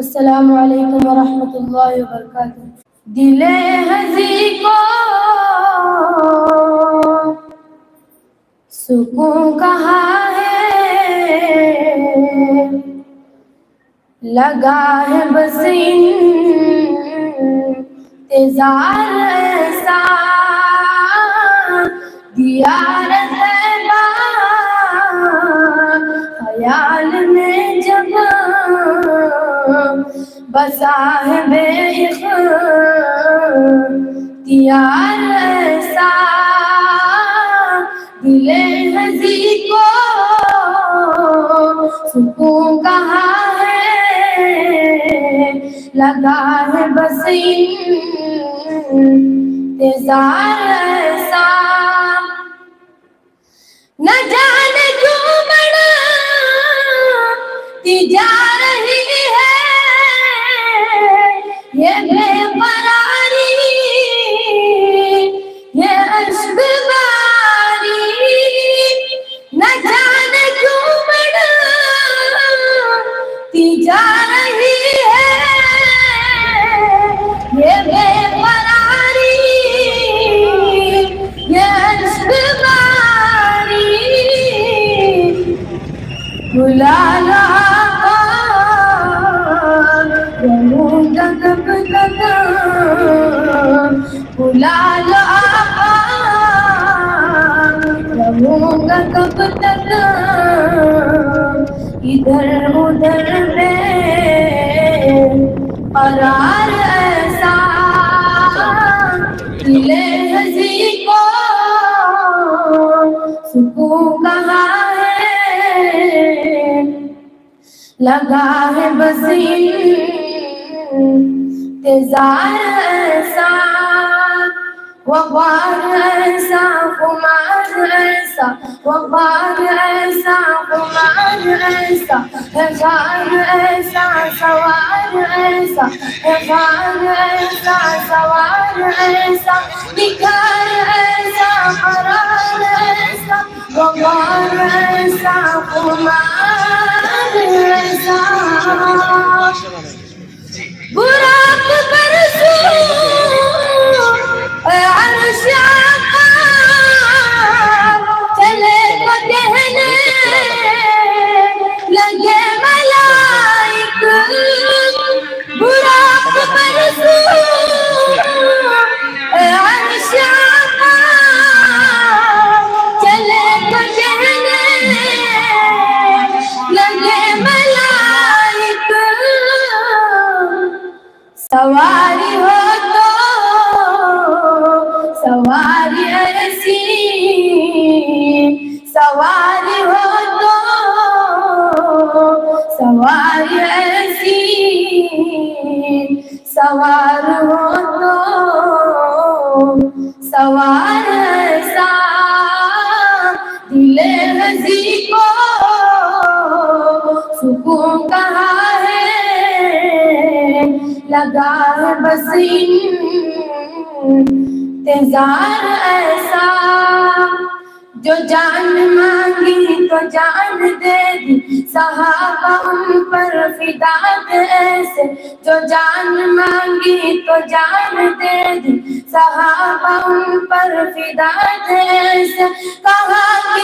अस्सलाम वालेकुम वरहमतुल्लाहि वबरकातुह दिले हजी को सुकून कहाँ है लगा है बस इंतजार ऐसा दिया बसा है बेख्तियार ऐसा दिले हजी को सुकून कहाँ है लगा है बस इंतजार ऐसा न जाने क्यों बड़ा जा जा रही है ये बेपरारी ये अश्क बारी बुलाना रहूंगा कब तक बुलाना रहूंगा कब तक इधर उधर में قرار ایسا لہذی کو سکون کہاں ہے؟ لگا ہے بسی تزار ایسا۔ ऐसा वबार ऐसा खुमार ऐसा वबार ऐसा खुमार ऐसा हजार ऐसा सवार ऐसा हजार ऐसा सवार ऐसा निखार ऐसा करार ऐसा वबार ऐसा खुमार ऐसा बुराक बरसू सवारी हो तो सवारी ऐसी सवारी हो तो सवारी ऐसी सवार हो तो सवार लगा बस इंतज़ार ऐसा। जो जान मांगी तो जान दे दी। सहाबा उन पर फिदा ऐसे। जो जान मांगी तो जान दे दी। सहाबा उन पर फिदा ऐसे। कहा को